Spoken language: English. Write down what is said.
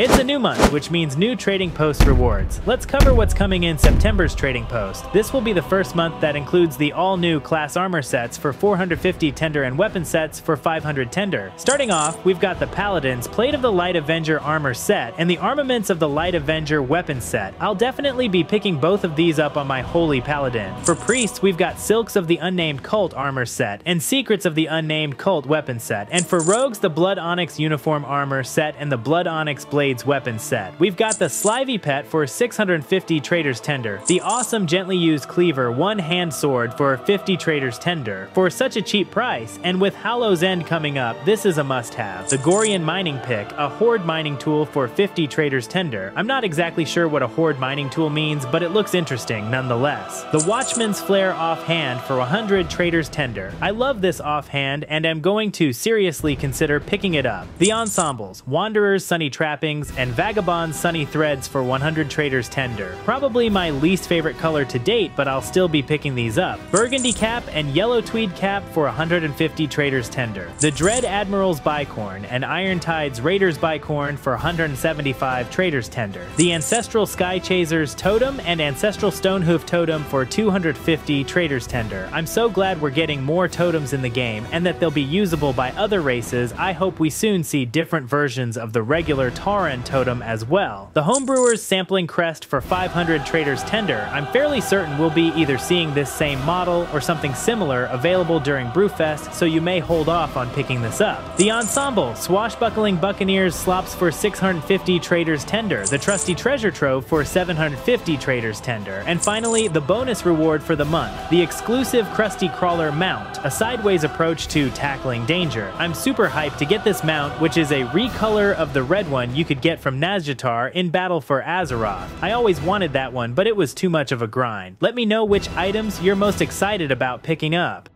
It's a new month, which means new Trading Post rewards. Let's cover what's coming in September's Trading Post. This will be the first month that includes the all-new class armor sets for 450 tender and weapon sets for 500 tender. Starting off, we've got the Paladin's Plate of the Light Avenger armor set and the Armaments of the Light Avenger weapon set. I'll definitely be picking both of these up on my Holy Paladin. For Priests, we've got Silks of the Unnamed Cult armor set and Secrets of the Unnamed Cult weapon set. And for Rogues, the Blood Onyx uniform armor set and the Blood Onyx Blades weapon set. We've got the Slyvy Pet for 650 Trader's Tender, the awesome Gently Used Cleaver one-hand sword for 50 Trader's Tender. For such a cheap price, and with Hallow's End coming up, this is a must-have. The Gorian Mining Pick, a Horde mining tool for 50 Trader's Tender. I'm not exactly sure what a Horde mining tool means, but it looks interesting nonetheless. The Watchman's Flare offhand for 100 Trader's Tender. I love this offhand and am going to seriously consider picking it up. The Ensembles, Wanderer's Sunny Trappings, and Vagabond's Sunny Threads for 100 Trader's Tender. Probably my least favorite color to date, but I'll still be picking these up. Burgundy Cap and Yellow Tweed Cap for 150 Trader's Tender. The Dread Admiral's Bicorn and Iron Tide's Raiders Bicorn for 175 Trader's Tender. The Ancestral Sky Chasers Totem and Ancestral Stonehoof Totem for 250 Trader's Tender. I'm so glad we're getting more totems in the game and that they'll be usable by other races. I hope we soon see different versions of the regular Tauren totem as well. The Homebrewers Sampling Crest for 500 Trader's Tender. I'm fairly certain we'll be either seeing this same model or something similar available during Brewfest, so you may hold off on picking this up. The Ensemble Swashbuckling Buccaneers Slops for 650 Trader's Tender. The Trusty Treasure Trove for 750 Trader's Tender. And finally, the bonus reward for the month, the exclusive Crusty Crawler mount, a sideways approach to tackling danger. I'm super hyped to get this mount, which is a recolor of the red one you could get from Nazjatar in Battle for Azeroth. I always wanted that one, but it was too much of a grind. Let me know which items you're most excited about picking up.